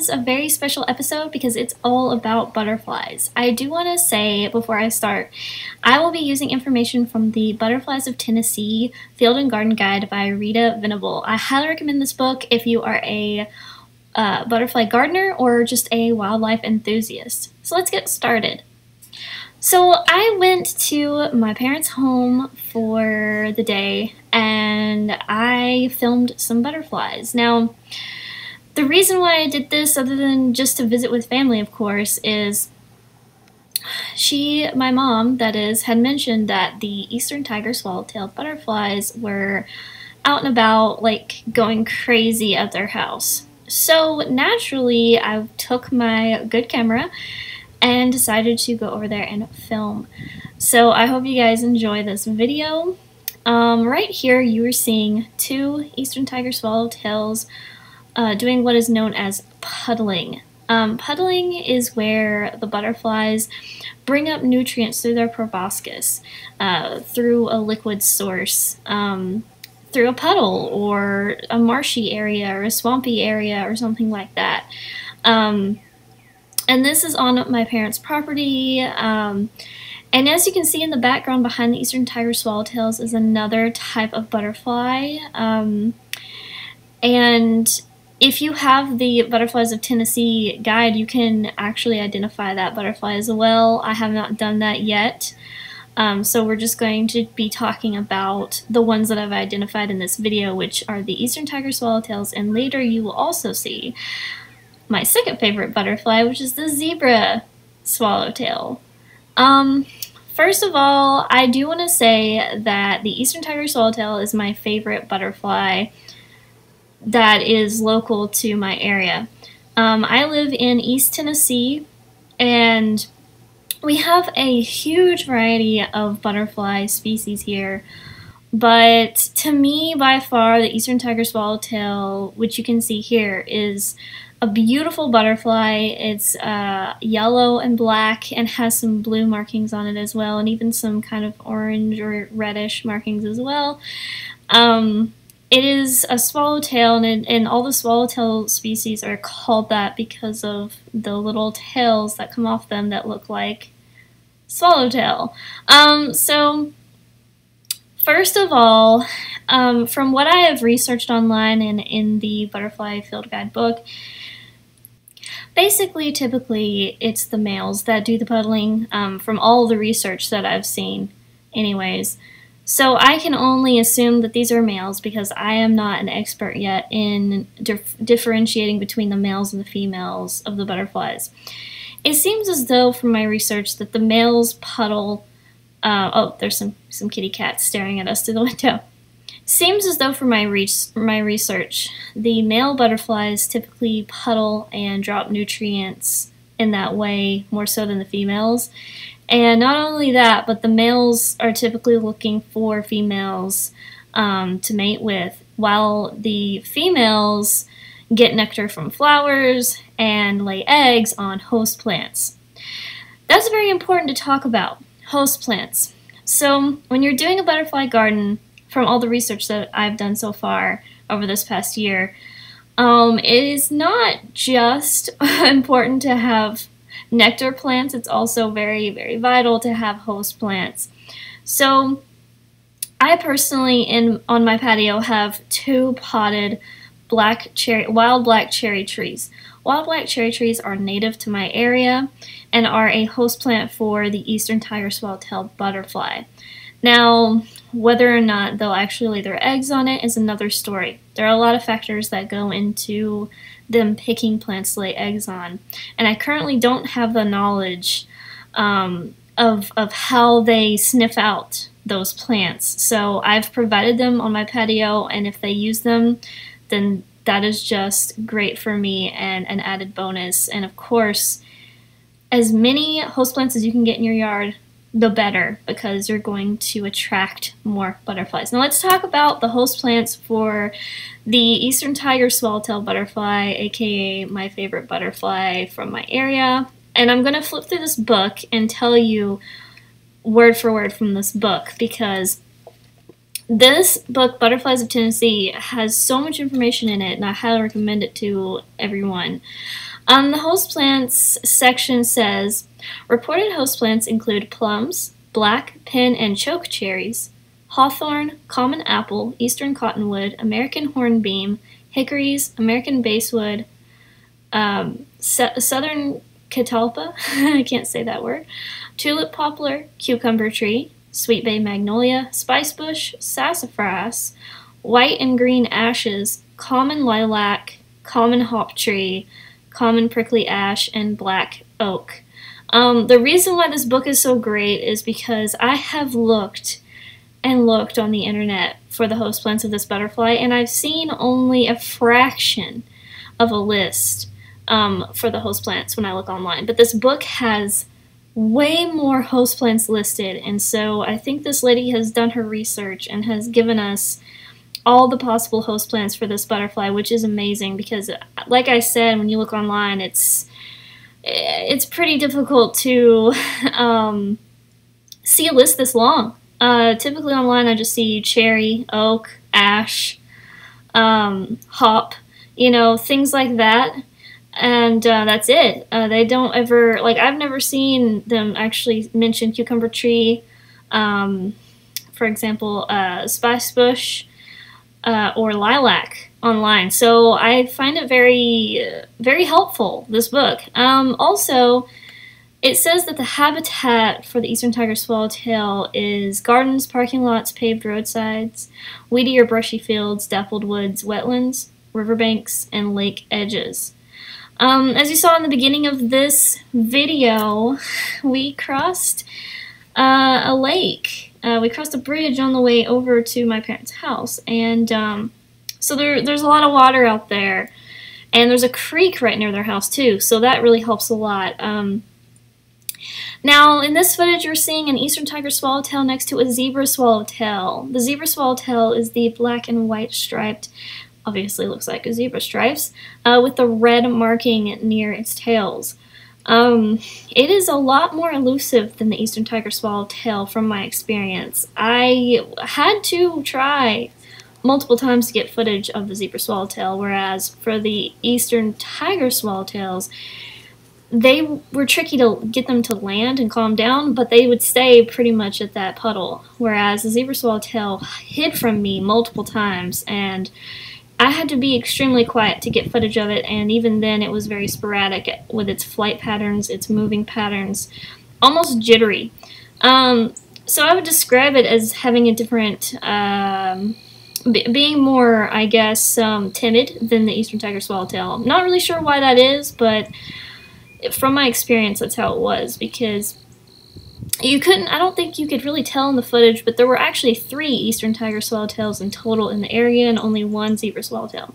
Is a very special episode because it's all about butterflies. I do want to say before I start, I will be using information from the Butterflies of Tennessee Field and Garden Guide by Rita Venable. I highly recommend this book if you are a uh, butterfly gardener or just a wildlife enthusiast. So let's get started. So I went to my parents' home for the day and I filmed some butterflies. Now, the reason why I did this, other than just to visit with family, of course, is she, my mom, that is, had mentioned that the eastern tiger swallowtail butterflies were out and about, like going crazy at their house. So naturally, I took my good camera and decided to go over there and film. So I hope you guys enjoy this video. Um, right here, you are seeing two eastern tiger swallowtails uh, doing what is known as puddling. Um, puddling is where the butterflies bring up nutrients through their proboscis, uh, through a liquid source, um, through a puddle or a marshy area or a swampy area or something like that. Um, and this is on my parents' property. Um, and as you can see in the background behind the eastern tiger swallowtails is another type of butterfly. Um, and if you have the Butterflies of Tennessee guide, you can actually identify that butterfly as well. I have not done that yet. Um, so we're just going to be talking about the ones that I've identified in this video, which are the Eastern Tiger Swallowtails, and later you will also see my second favorite butterfly, which is the Zebra Swallowtail. Um, first of all, I do want to say that the Eastern Tiger Swallowtail is my favorite butterfly that is local to my area. Um, I live in East Tennessee, and we have a huge variety of butterfly species here. But to me, by far, the Eastern Tiger Swallowtail, which you can see here, is a beautiful butterfly. It's uh, yellow and black and has some blue markings on it as well, and even some kind of orange or reddish markings as well. Um, it is a swallowtail, and, it, and all the swallowtail species are called that because of the little tails that come off them that look like swallowtail. Um, so, first of all, um, from what I have researched online and in the Butterfly Field Guide book, basically, typically, it's the males that do the puddling um, from all the research that I've seen, anyways. So I can only assume that these are males because I am not an expert yet in dif differentiating between the males and the females of the butterflies. It seems as though from my research that the males puddle, uh, oh, there's some, some kitty cats staring at us through the window. Seems as though from my, my research, the male butterflies typically puddle and drop nutrients in that way more so than the females. And not only that, but the males are typically looking for females um, to mate with, while the females get nectar from flowers and lay eggs on host plants. That's very important to talk about, host plants. So when you're doing a butterfly garden, from all the research that I've done so far over this past year, um, it is not just important to have nectar plants, it's also very, very vital to have host plants. So I personally, in on my patio, have two potted black cherry, wild black cherry trees. Wild black cherry trees are native to my area and are a host plant for the eastern tiger swallowtail butterfly. Now, whether or not they'll actually lay their eggs on it is another story. There are a lot of factors that go into them picking plants to lay eggs on. And I currently don't have the knowledge um, of, of how they sniff out those plants. So I've provided them on my patio, and if they use them, then that is just great for me and an added bonus. And of course, as many host plants as you can get in your yard, the better because you're going to attract more butterflies. Now let's talk about the host plants for the Eastern Tiger Swallowtail Butterfly, aka my favorite butterfly from my area. And I'm going to flip through this book and tell you word for word from this book because this book, Butterflies of Tennessee, has so much information in it, and I highly recommend it to everyone. Um, the host plants section says reported host plants include plums, black, pin, and choke cherries, hawthorn, common apple, eastern cottonwood, American hornbeam, hickories, American basswood, um, southern catalpa, I can't say that word, tulip poplar, cucumber tree, sweet bay magnolia, spicebush, sassafras, white and green ashes, common lilac, common hop tree, common prickly ash, and black oak. Um, the reason why this book is so great is because I have looked and looked on the internet for the host plants of this butterfly, and I've seen only a fraction of a list um, for the host plants when I look online. But this book has way more host plants listed, and so I think this lady has done her research and has given us all the possible host plants for this butterfly, which is amazing because, like I said, when you look online, it's it's pretty difficult to um, see a list this long. Uh, typically online, I just see cherry, oak, ash, um, hop, you know, things like that. And uh, that's it. Uh, they don't ever, like, I've never seen them actually mention cucumber tree, um, for example, uh, spice bush, uh, or lilac online. So I find it very, very helpful, this book. Um, also, it says that the habitat for the eastern tiger swallowtail is gardens, parking lots, paved roadsides, weedy or brushy fields, dappled woods, wetlands, riverbanks, and lake edges. Um, as you saw in the beginning of this video, we crossed uh, a lake. Uh, we crossed a bridge on the way over to my parents' house, and um, so there, there's a lot of water out there, and there's a creek right near their house too, so that really helps a lot. Um, now, in this footage, you're seeing an eastern tiger swallowtail next to a zebra swallowtail. The zebra swallowtail is the black and white striped, obviously looks like a zebra stripes, uh, with the red marking near its tails. Um, it is a lot more elusive than the eastern tiger swallowtail from my experience. I had to try multiple times to get footage of the zebra swallowtail, whereas for the eastern tiger swallowtails, they were tricky to get them to land and calm down, but they would stay pretty much at that puddle. Whereas the zebra swallowtail hid from me multiple times, and I had to be extremely quiet to get footage of it, and even then it was very sporadic with its flight patterns, its moving patterns, almost jittery. Um, so I would describe it as having a different, um, being more, I guess, um, timid than the eastern tiger swallowtail. Not really sure why that is, but from my experience, that's how it was because you couldn't, I don't think you could really tell in the footage, but there were actually three eastern tiger swallowtails in total in the area and only one zebra swallowtail.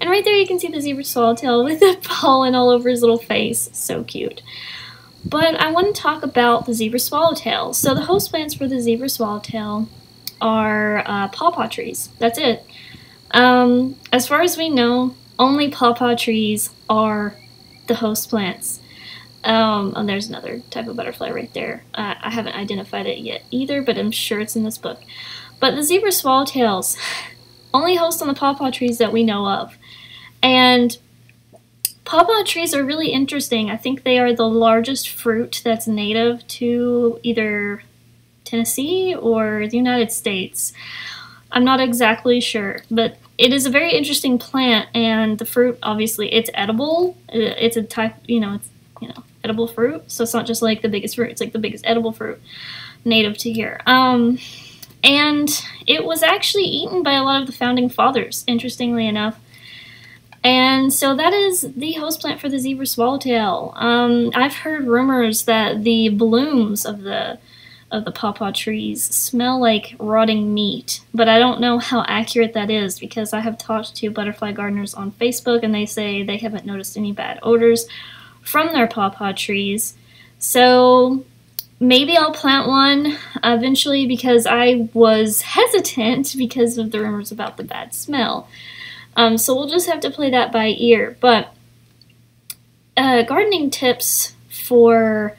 And right there you can see the zebra swallowtail with the pollen all over his little face. So cute. But I want to talk about the zebra swallowtail. So the host plants for the zebra swallowtail are uh, pawpaw trees. That's it. Um, as far as we know, only pawpaw trees are the host plants. Um, and there's another type of butterfly right there. Uh, I haven't identified it yet either, but I'm sure it's in this book. But the zebra swallowtails only host on the pawpaw trees that we know of. And pawpaw trees are really interesting. I think they are the largest fruit that's native to either Tennessee or the United States. I'm not exactly sure, but it is a very interesting plant, and the fruit, obviously, it's edible. It's a type, you know, it's you know edible fruit. So it's not just like the biggest fruit; it's like the biggest edible fruit native to here. Um, and it was actually eaten by a lot of the founding fathers, interestingly enough. And so that is the host plant for the zebra swallowtail. Um, I've heard rumors that the blooms of the of the pawpaw trees smell like rotting meat, but I don't know how accurate that is because I have talked to butterfly gardeners on Facebook and they say they haven't noticed any bad odors from their pawpaw trees. So maybe I'll plant one eventually because I was hesitant because of the rumors about the bad smell. Um, so we'll just have to play that by ear. But uh, gardening tips for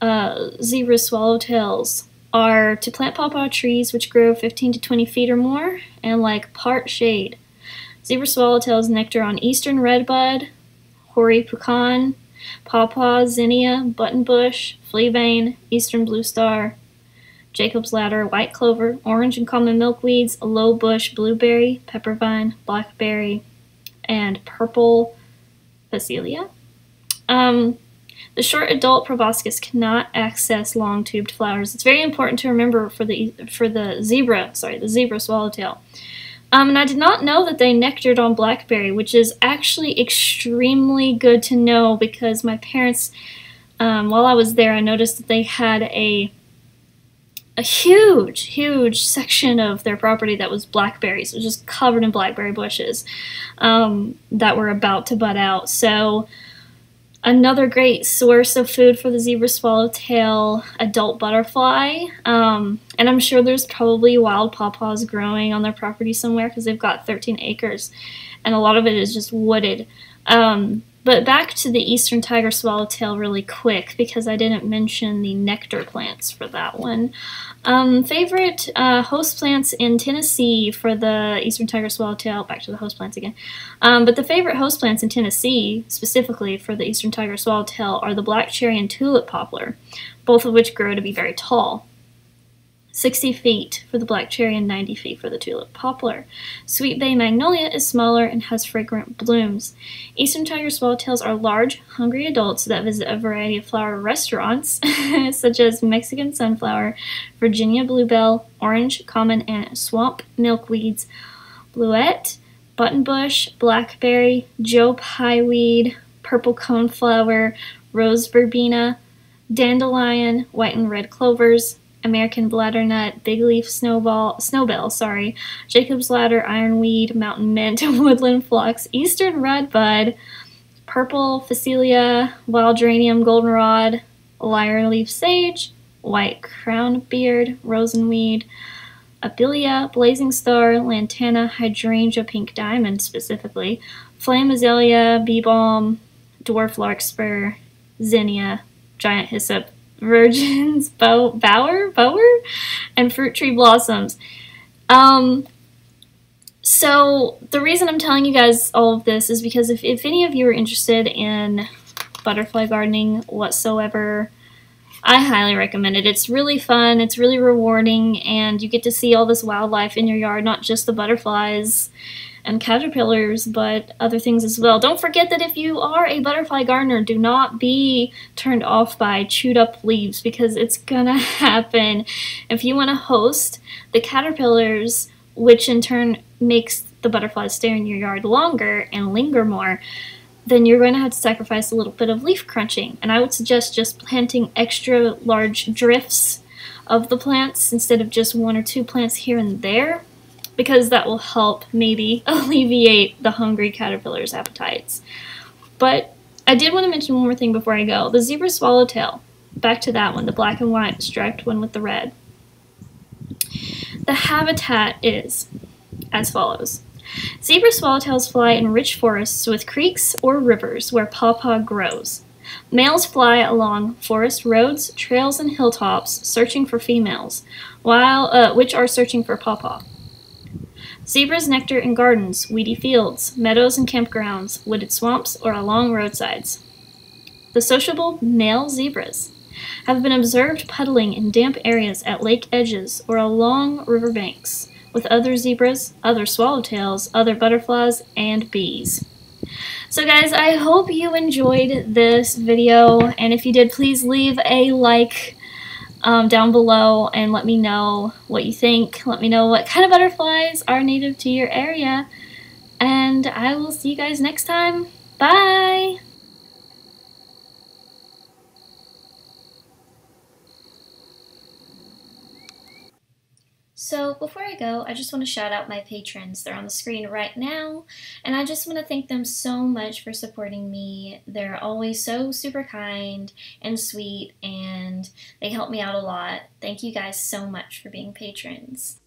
uh, zebra swallowtails are to plant pawpaw trees which grow 15 to 20 feet or more and like part shade. Zebra swallowtails nectar on eastern redbud, hoary puccoon, pawpaw, zinnia, buttonbush, fleabane, eastern blue star, Jacob's ladder, white clover, orange and common milkweeds, low bush blueberry, peppervine, blackberry, and purple phacelia. Um, the short adult proboscis cannot access long tubed flowers. It's very important to remember for the for the zebra, sorry, the zebra swallowtail. Um, and I did not know that they nectared on blackberry, which is actually extremely good to know because my parents, um, while I was there, I noticed that they had a a huge, huge section of their property that was blackberries. It was just covered in blackberry bushes um, that were about to bud out. So another great source of food for the zebra swallowtail adult butterfly. Um, and I'm sure there's probably wild pawpaws growing on their property somewhere because they've got 13 acres and a lot of it is just wooded. Um, but back to the eastern tiger swallowtail really quick because I didn't mention the nectar plants for that one. Um, favorite uh, host plants in Tennessee for the eastern tiger swallowtail, back to the host plants again. Um, but the favorite host plants in Tennessee, specifically for the eastern tiger swallowtail, are the black cherry and tulip poplar, both of which grow to be very tall. 60 feet for the black cherry and 90 feet for the tulip poplar. Sweet bay magnolia is smaller and has fragrant blooms. Eastern tiger swallowtails are large, hungry adults that visit a variety of flower restaurants, such as Mexican sunflower, Virginia bluebell, orange, common, and swamp milkweeds, bluet, buttonbush, blackberry, Joe Pye weed, purple coneflower, rose verbena, dandelion, white and red clovers, American bladdernut, big leaf snowball, snowbell, sorry, Jacob's ladder, ironweed, mountain mint, woodland phlox, eastern redbud, purple phacelia, wild geranium, goldenrod, lyre leaf sage, white crown beard, rosinweed, abelia, blazing star, lantana, hydrangea, pink diamond specifically, flame azalea, bee balm, dwarf larkspur, zinnia, giant hyssop, virgins, bow, bower, bower, and fruit tree blossoms. Um, so the reason I'm telling you guys all of this is because if, if any of you are interested in butterfly gardening whatsoever, I highly recommend it. It's really fun, it's really rewarding, and you get to see all this wildlife in your yard, not just the butterflies and caterpillars, but other things as well. Don't forget that if you are a butterfly gardener, do not be turned off by chewed up leaves because it's gonna happen. If you want to host the caterpillars, which in turn makes the butterflies stay in your yard longer and linger more, then you're going to have to sacrifice a little bit of leaf crunching. And I would suggest just planting extra large drifts of the plants instead of just one or two plants here and there because that will help maybe alleviate the hungry caterpillar's appetites. But I did want to mention one more thing before I go. The zebra swallowtail. Back to that one, the black and white striped one with the red. The habitat is as follows. Zebra swallowtails fly in rich forests with creeks or rivers where pawpaw grows. Males fly along forest roads, trails, and hilltops searching for females, while uh, which are searching for pawpaw. Zebras nectar in gardens, weedy fields, meadows and campgrounds, wooded swamps, or along roadsides. The sociable male zebras have been observed puddling in damp areas at lake edges or along river banks with other zebras, other swallowtails, other butterflies, and bees. So guys, I hope you enjoyed this video, and if you did, please leave a like, um, down below and let me know what you think. Let me know what kind of butterflies are native to your area. And I will see you guys next time. Bye! So before I go, I just want to shout out my patrons. They're on the screen right now, and I just want to thank them so much for supporting me. They're always so super kind and sweet, and they help me out a lot. Thank you guys so much for being patrons.